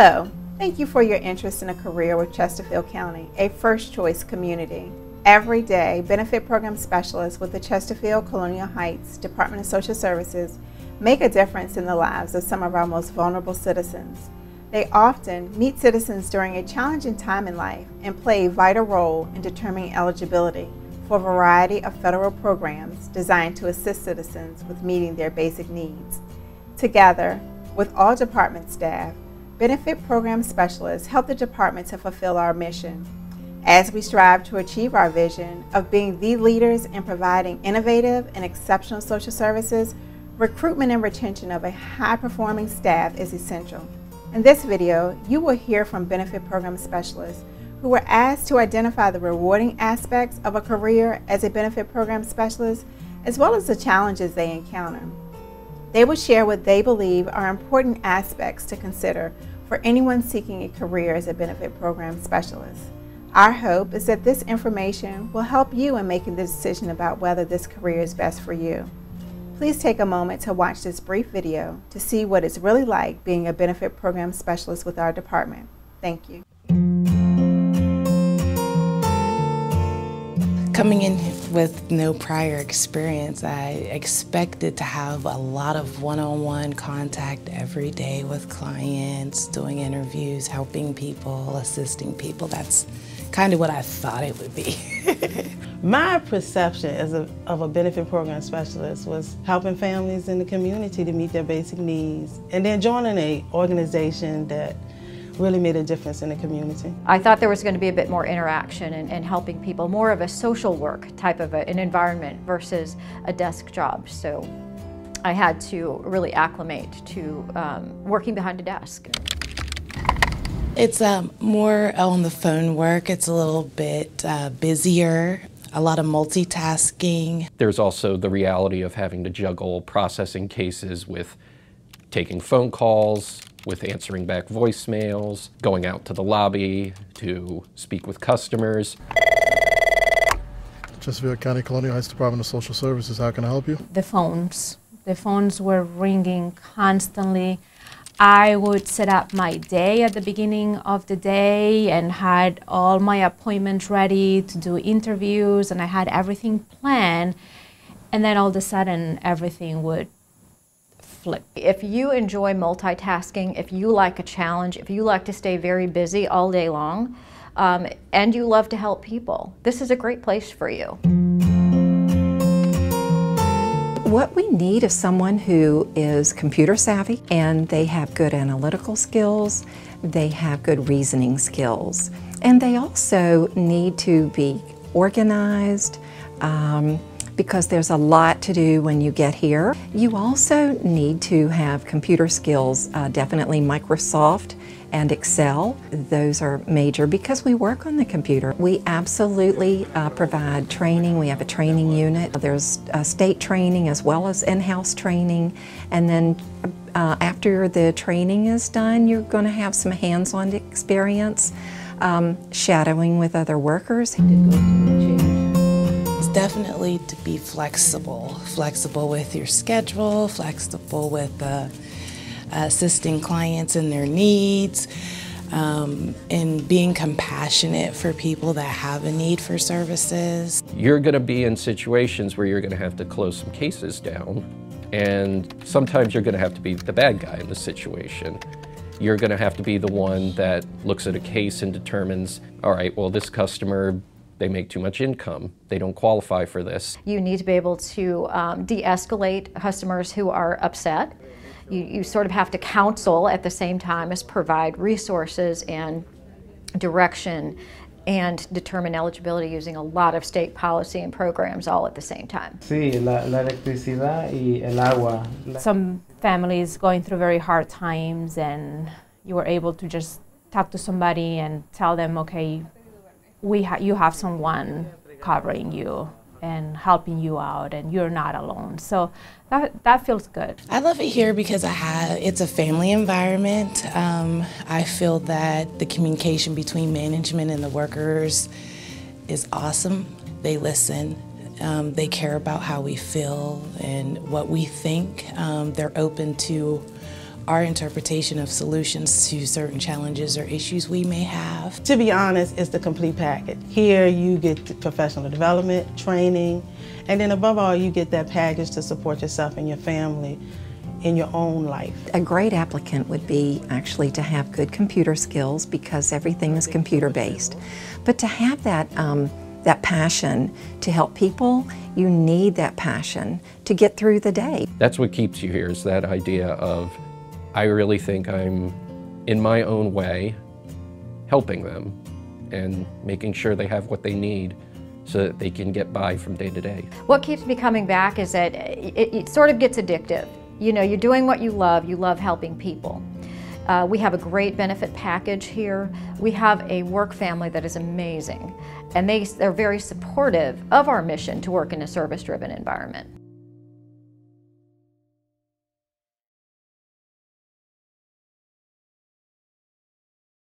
Hello, thank you for your interest in a career with Chesterfield County, a first choice community. Every day, benefit program specialists with the Chesterfield Colonial Heights Department of Social Services make a difference in the lives of some of our most vulnerable citizens. They often meet citizens during a challenging time in life and play a vital role in determining eligibility for a variety of federal programs designed to assist citizens with meeting their basic needs. Together, with all department staff, Benefit Program Specialists help the department to fulfill our mission as we strive to achieve our vision of being the leaders in providing innovative and exceptional social services, recruitment and retention of a high-performing staff is essential. In this video, you will hear from Benefit Program Specialists who were asked to identify the rewarding aspects of a career as a Benefit Program Specialist, as well as the challenges they encounter. They will share what they believe are important aspects to consider for anyone seeking a career as a benefit program specialist. Our hope is that this information will help you in making the decision about whether this career is best for you. Please take a moment to watch this brief video to see what it's really like being a benefit program specialist with our department. Thank you. Coming in with no prior experience, I expected to have a lot of one-on-one -on -one contact every day with clients, doing interviews, helping people, assisting people. That's kind of what I thought it would be. My perception as a, of a benefit program specialist was helping families in the community to meet their basic needs and then joining an organization that really made a difference in the community. I thought there was going to be a bit more interaction and, and helping people, more of a social work type of a, an environment versus a desk job. So I had to really acclimate to um, working behind a desk. It's um, more on the phone work. It's a little bit uh, busier, a lot of multitasking. There's also the reality of having to juggle processing cases with taking phone calls, with answering back voicemails, going out to the lobby to speak with customers. Chesterfield County Colonial Heights Department of Social Services, how can I help you? The phones. The phones were ringing constantly. I would set up my day at the beginning of the day and had all my appointments ready to do interviews and I had everything planned. And then all of a sudden, everything would flip. If you enjoy multitasking, if you like a challenge, if you like to stay very busy all day long, um, and you love to help people, this is a great place for you. What we need is someone who is computer savvy and they have good analytical skills, they have good reasoning skills, and they also need to be organized, um, because there's a lot to do when you get here. You also need to have computer skills, uh, definitely Microsoft and Excel. Those are major because we work on the computer. We absolutely uh, provide training. We have a training unit. There's uh, state training as well as in-house training. And then uh, after the training is done, you're going to have some hands-on experience, um, shadowing with other workers definitely to be flexible. Flexible with your schedule, flexible with uh, assisting clients in their needs, um, and being compassionate for people that have a need for services. You're going to be in situations where you're going to have to close some cases down, and sometimes you're going to have to be the bad guy in the situation you're going to have to be the one that looks at a case and determines, all right, well, this customer they make too much income. They don't qualify for this. You need to be able to um, de-escalate customers who are upset. You, you sort of have to counsel at the same time as provide resources and direction and determine eligibility using a lot of state policy and programs all at the same time. Sí, la, la electricidad y el agua. Some families going through very hard times and you were able to just talk to somebody and tell them, okay, we ha- you have someone covering you and helping you out and you're not alone. So that, that feels good. I love it here because i have it's a family environment. Um, i feel that the communication between management and the workers is awesome. They listen. Um, they care about how we feel and what we think. Um, they're open to our interpretation of solutions to certain challenges or issues we may have. To be honest, it's the complete package. Here you get professional development, training, and then above all, you get that package to support yourself and your family in your own life. A great applicant would be actually to have good computer skills because everything is computer based. But to have that, um, that passion to help people, you need that passion to get through the day. That's what keeps you here is that idea of I really think I'm in my own way helping them and making sure they have what they need so that they can get by from day to day. What keeps me coming back is that it, it sort of gets addictive. You know, you're doing what you love, you love helping people. Uh, we have a great benefit package here. We have a work family that is amazing, and they, they're very supportive of our mission to work in a service driven environment.